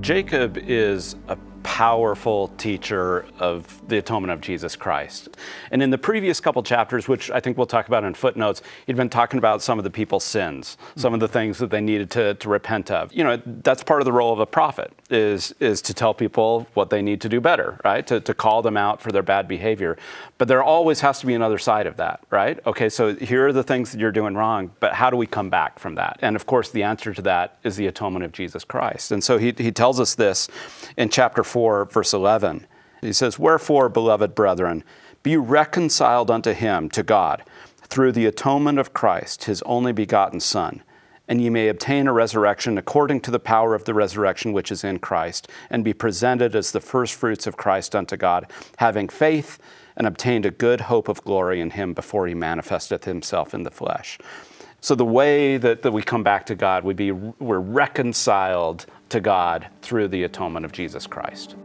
Jacob is a powerful teacher of the atonement of Jesus Christ. And in the previous couple chapters, which I think we'll talk about in footnotes, he'd been talking about some of the people's sins, some of the things that they needed to, to repent of. You know, that's part of the role of a prophet is, is to tell people what they need to do better, right? To, to call them out for their bad behavior. But there always has to be another side of that, right? Okay, so here are the things that you're doing wrong, but how do we come back from that? And of course, the answer to that is the atonement of Jesus Christ. And so he, he tells us this in chapter 4, verse 11. He says, Wherefore, beloved brethren, be reconciled unto him, to God, through the atonement of Christ, his only begotten Son, and ye may obtain a resurrection according to the power of the resurrection which is in Christ, and be presented as the firstfruits of Christ unto God, having faith and obtained a good hope of glory in him before he manifesteth himself in the flesh. So the way that, that we come back to God be we're reconciled to God through the atonement of Jesus Christ.